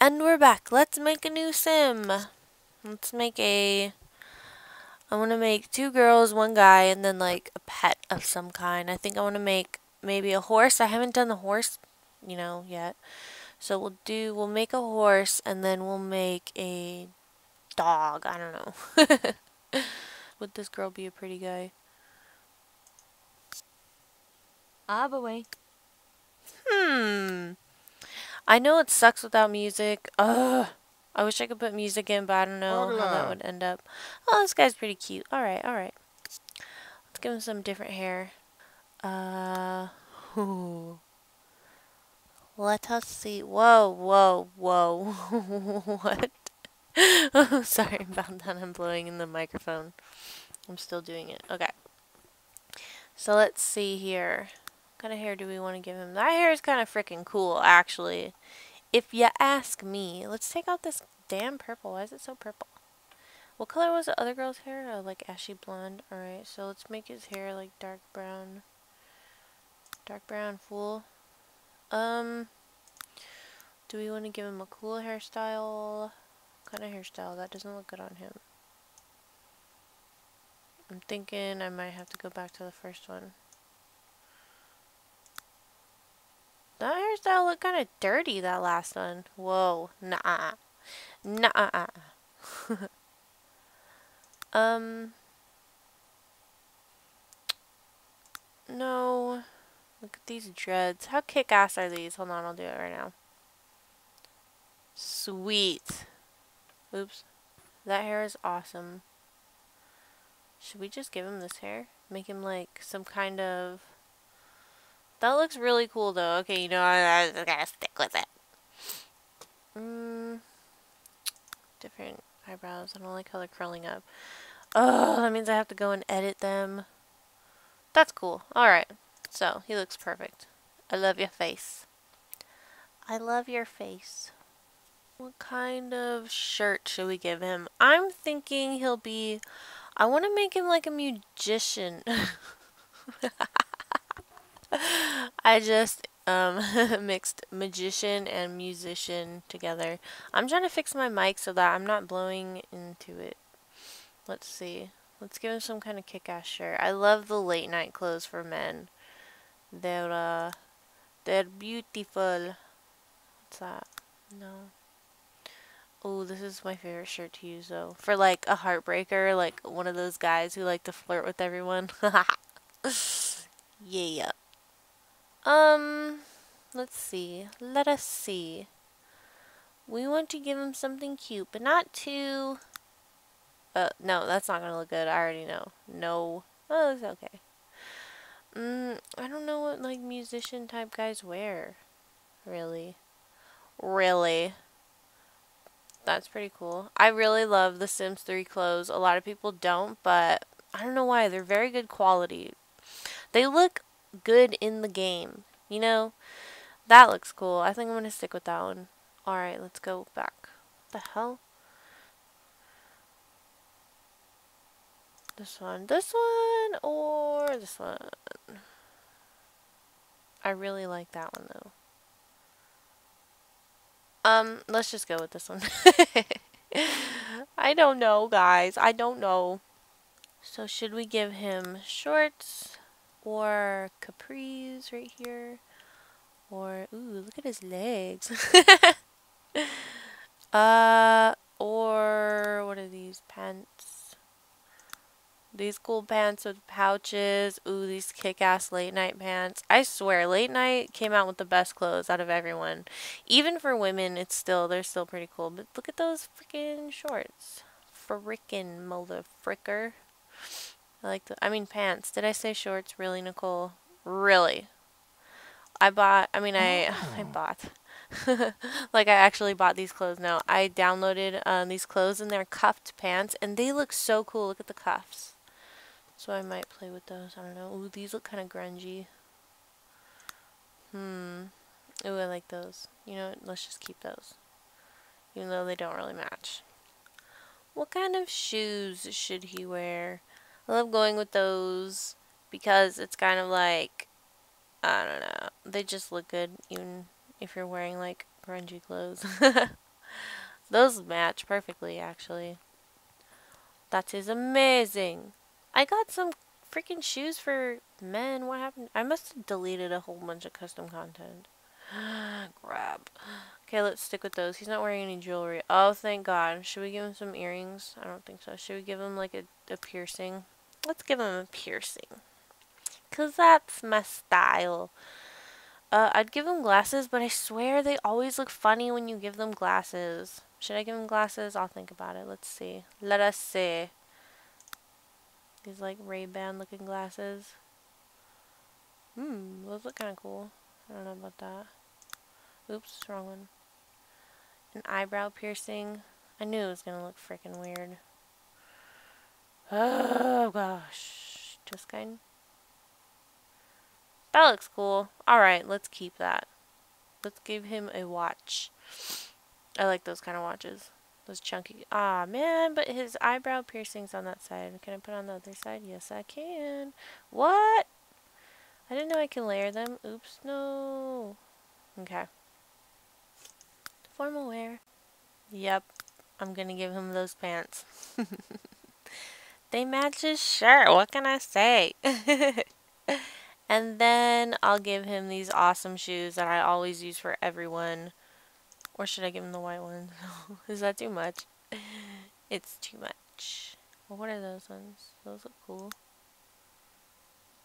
And we're back. Let's make a new sim. Let's make a... I want to make two girls, one guy, and then like a pet of some kind. I think I want to make maybe a horse. I haven't done the horse, you know, yet. So we'll do, we'll make a horse and then we'll make a dog. I don't know. Would this girl be a pretty guy? Ah, boy. Hmm. I know it sucks without music. Ugh. I wish I could put music in, but I don't know how that would end up. Oh, this guy's pretty cute. Alright, alright. Let's give him some different hair. Uh, ooh. Let us see. Whoa, whoa, whoa. what? oh, sorry about that. I'm blowing in the microphone. I'm still doing it. Okay. So let's see here. Kind of hair do we want to give him? That hair is kind of freaking cool, actually. If you ask me. Let's take out this damn purple. Why is it so purple? What color was the other girl's hair? Oh, like ashy blonde. Alright, so let's make his hair like dark brown. Dark brown, fool. Um, do we want to give him a cool hairstyle? What kind of hairstyle? That doesn't look good on him. I'm thinking I might have to go back to the first one. That hairstyle looked kind of dirty, that last one. Whoa. Nah. Nah. um. No. Look at these dreads. How kick-ass are these? Hold on, I'll do it right now. Sweet. Oops. That hair is awesome. Should we just give him this hair? Make him like some kind of... That looks really cool though. Okay, you know, I, I gotta stick with it. Mm, different eyebrows. I don't like how they're curling up. Oh, that means I have to go and edit them. That's cool. Alright. So, he looks perfect. I love your face. I love your face. What kind of shirt should we give him? I'm thinking he'll be... I want to make him like a magician. I just um, mixed magician and musician together. I'm trying to fix my mic so that I'm not blowing into it. Let's see. Let's give him some kind of kick-ass shirt. I love the late night clothes for men. They're, uh, they're beautiful. What's that? No. Oh, this is my favorite shirt to use, though. For, like, a heartbreaker, like, one of those guys who like to flirt with everyone. yeah. Um, let's see. Let us see. We want to give him something cute, but not too... Uh, no, that's not going to look good. I already know. No. Oh, it's okay. Mm, I don't know what, like, musician type guys wear. Really. Really. That's pretty cool. I really love the Sims 3 clothes. A lot of people don't, but I don't know why. They're very good quality. They look good in the game. You know? That looks cool. I think I'm going to stick with that one. Alright, let's go back. What the hell? This one. This one or this one? I really like that one though. Um, let's just go with this one. I don't know, guys. I don't know. So should we give him shorts or capris right here? Or, ooh, look at his legs. uh, or what are these pants? These cool pants with pouches. Ooh, these kick-ass late night pants. I swear, late night came out with the best clothes out of everyone. Even for women, it's still, they're still pretty cool. But look at those freaking shorts. Frickin' mother fricker. I like the, I mean pants. Did I say shorts? Really, Nicole? Really? I bought, I mean, I, I bought. like I actually bought these clothes now. I downloaded uh, these clothes and they're cuffed pants and they look so cool. Look at the cuffs. So I might play with those. I don't know. Ooh, these look kind of grungy. Hmm. Ooh, I like those. You know? Let's just keep those. Even though they don't really match. What kind of shoes should he wear? I love going with those because it's kind of like, I don't know. They just look good even if you're wearing like grungy clothes. Those match perfectly, actually. That is amazing. I got some freaking shoes for men. What happened? I must have deleted a whole bunch of custom content. Grab. Okay, let's stick with those. He's not wearing any jewelry. Oh, thank God. Should we give him some earrings? I don't think so. Should we give him like a, a piercing? Let's give him a piercing. Because that's my style. Uh, I'd give him glasses, but I swear they always look funny when you give them glasses. Should I give him glasses? I'll think about it. Let's see. Let us see. These like Ray-Ban looking glasses. Hmm, those look kind of cool. I don't know about that. Oops, wrong one. An eyebrow piercing. I knew it was going to look freaking weird. Oh gosh. Just kind. That looks cool. Alright, let's keep that. Let's give him a watch. I like those kind of watches. Those chunky. Ah, man, but his eyebrow piercing's on that side. Can I put on the other side? Yes, I can. What? I didn't know I can layer them. Oops, no. Okay. Formal wear. Yep. I'm gonna give him those pants. they match his shirt. What can I say? and then I'll give him these awesome shoes that I always use for everyone. Or should I give him the white ones? Is that too much? It's too much. Well, what are those ones? Those look cool.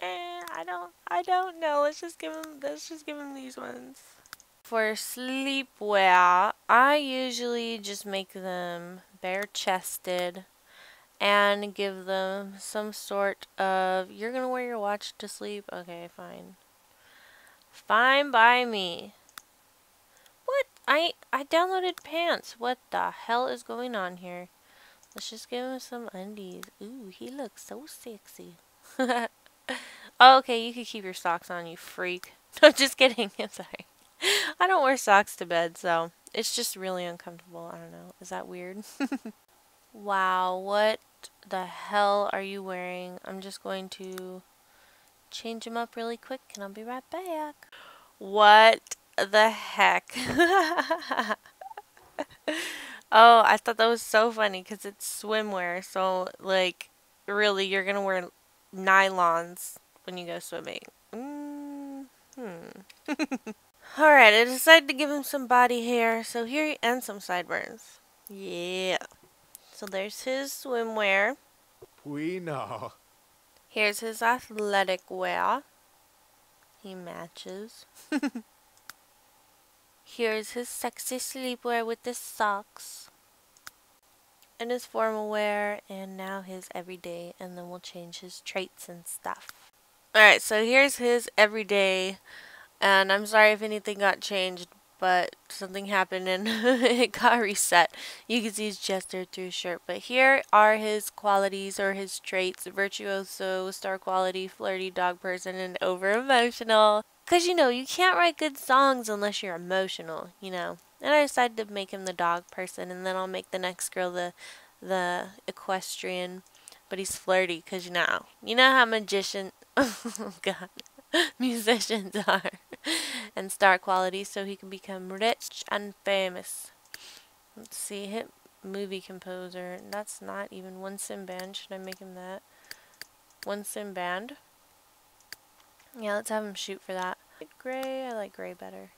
Eh, I don't, I don't know. Let's just give him, let's just give him these ones. For sleepwear, I usually just make them bare-chested and give them some sort of, you're gonna wear your watch to sleep? Okay, fine. Fine by me. What? I, I downloaded pants. What the hell is going on here? Let's just give him some undies. Ooh, he looks so sexy. oh, okay, you could keep your socks on, you freak. No, just kidding. I'm sorry. I don't wear socks to bed, so it's just really uncomfortable. I don't know. Is that weird? wow, what the hell are you wearing? I'm just going to change them up really quick and I'll be right back. What the heck? oh, I thought that was so funny because it's swimwear. So, like, really, you're going to wear nylons when you go swimming. Mm hmm. Alright, I decided to give him some body hair. So here, and some sideburns. Yeah. So there's his swimwear. We know. Here's his athletic wear. He matches. Here's his sexy sleepwear with the socks. And his formal wear. And now his everyday. And then we'll change his traits and stuff. Alright, so here's his everyday and I'm sorry if anything got changed, but something happened and it got reset. You can see his gesture through his shirt. But here are his qualities or his traits. Virtuoso, star quality, flirty, dog person, and over emotional. Because, you know, you can't write good songs unless you're emotional, you know. And I decided to make him the dog person, and then I'll make the next girl the, the equestrian. But he's flirty, because, you know, you know how magician... oh, God. musicians are and star quality so he can become rich and famous. Let's see, hit movie composer. That's not even one sim band. Should I make him that? One sim band. Yeah, let's have him shoot for that. Gray, I like gray better.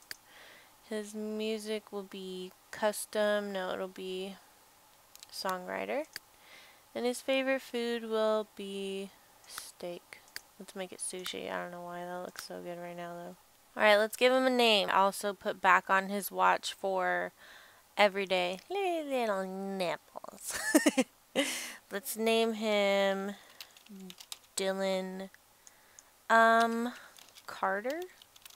His music will be custom. No, it'll be songwriter. And his favorite food will be steak. Let's make it sushi. I don't know why that looks so good right now though. Alright, let's give him a name. Also put back on his watch for everyday little nipples. let's name him Dylan um Carter?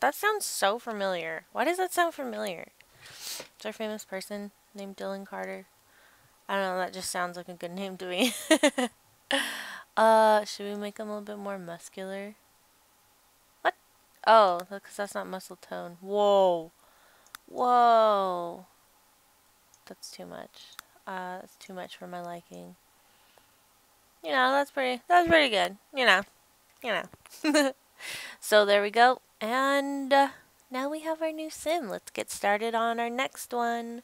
That sounds so familiar. Why does that sound familiar? Is there a famous person named Dylan Carter? I don't know, that just sounds like a good name to me. Uh, should we make him a little bit more muscular? Oh, because that's not muscle tone. Whoa. Whoa. That's too much. Uh, that's too much for my liking. You know, that's pretty, that's pretty good. You know. You know. so there we go. And uh, now we have our new sim. Let's get started on our next one.